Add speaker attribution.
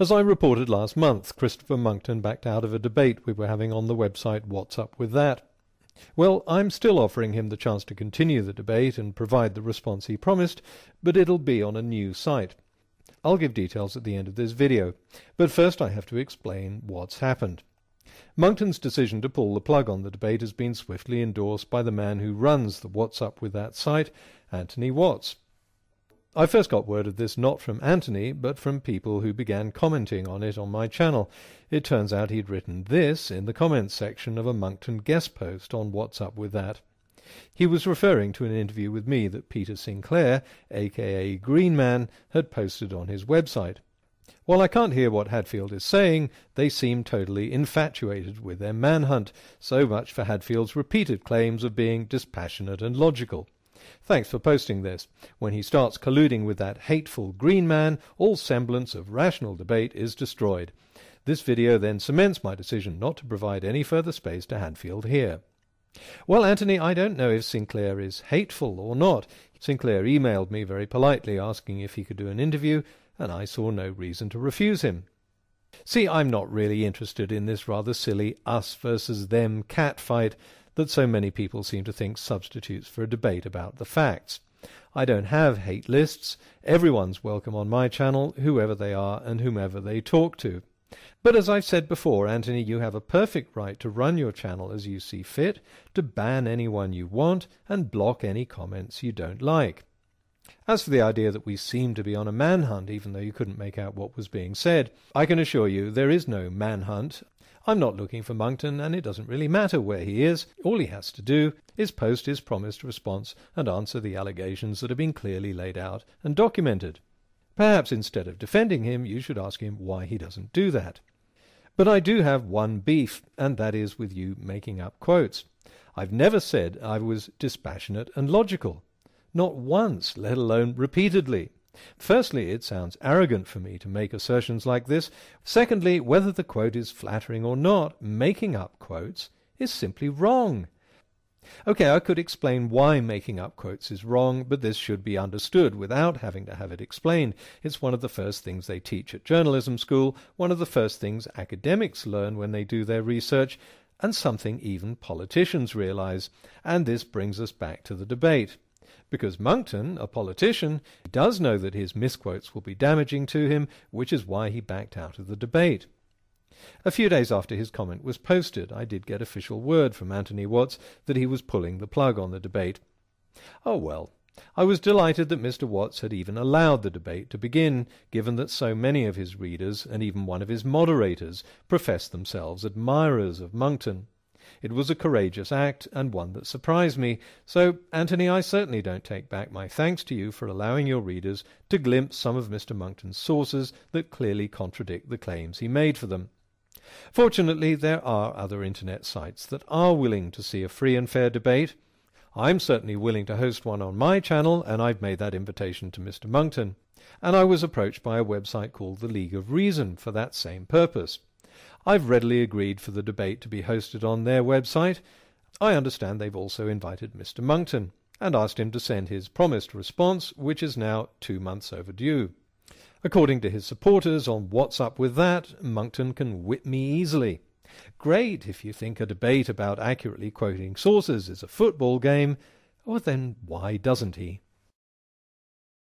Speaker 1: As I reported last month, Christopher Monckton backed out of a debate we were having on the website Watts Up With That. Well, I'm still offering him the chance to continue the debate and provide the response he promised, but it'll be on a new site. I'll give details at the end of this video, but first I have to explain what's happened. Monckton's decision to pull the plug on the debate has been swiftly endorsed by the man who runs the Watts Up With That site, Anthony Watts. I first got word of this not from Anthony, but from people who began commenting on it on my channel. It turns out he'd written this in the comments section of a Monckton guest post on Watts Up With That. He was referring to an interview with me that Peter Sinclair, aka Greenman, had posted on his website. While I can't hear what Hadfield is saying, they seem totally infatuated with their manhunt. So much for Hadfield's repeated claims of being dispassionate and logical. Thanks for posting this. When he starts colluding with that hateful green man, all semblance of rational debate is destroyed. This video then cements my decision not to provide any further space to Hadfield here. Well, Anthony, I don't know if Sinclair is hateful or not. Sinclair emailed me very politely asking if he could do an interview, and I saw no reason to refuse him. See, I'm not really interested in this rather silly us versus them cat fight that so many people seem to think substitutes for a debate about the facts. I don't have hate lists. Everyone's welcome on my channel, whoever they are and whomever they talk to. But as I've said before, Anthony, you have a perfect right to run your channel as you see fit, to ban anyone you want, and block any comments you don't like. As for the idea that we seem to be on a manhunt, even though you couldn't make out what was being said, I can assure you there is no manhunt. I'm not looking for Monckton, and it doesn't really matter where he is. All he has to do is post his promised response and answer the allegations that have been clearly laid out and documented. Perhaps instead of defending him, you should ask him why he doesn't do that. But I do have one beef, and that is with you making up quotes. I've never said I was dispassionate and logical. Not once, let alone repeatedly. Firstly, it sounds arrogant for me to make assertions like this. Secondly, whether the quote is flattering or not, making up quotes is simply wrong. Okay, I could explain why making up quotes is wrong, but this should be understood without having to have it explained. It's one of the first things they teach at journalism school, one of the first things academics learn when they do their research, and something even politicians realize. And this brings us back to the debate because Monckton, a politician, does know that his misquotes will be damaging to him, which is why he backed out of the debate. A few days after his comment was posted, I did get official word from Anthony Watts that he was pulling the plug on the debate. Oh well, I was delighted that Mr. Watts had even allowed the debate to begin, given that so many of his readers, and even one of his moderators, professed themselves admirers of Monckton. It was a courageous act, and one that surprised me. So, Anthony, I certainly don't take back my thanks to you for allowing your readers to glimpse some of Mr. Monckton's sources that clearly contradict the claims he made for them. Fortunately, there are other internet sites that are willing to see a free and fair debate. I'm certainly willing to host one on my channel, and I've made that invitation to Mr. Monckton. And I was approached by a website called the League of Reason for that same purpose. I've readily agreed for the debate to be hosted on their website. I understand they've also invited Mr. Monckton and asked him to send his promised response, which is now two months overdue. According to his supporters on Watts Up With That, Monckton can whip me easily. Great if you think a debate about accurately quoting sources is a football game, well then why doesn't he?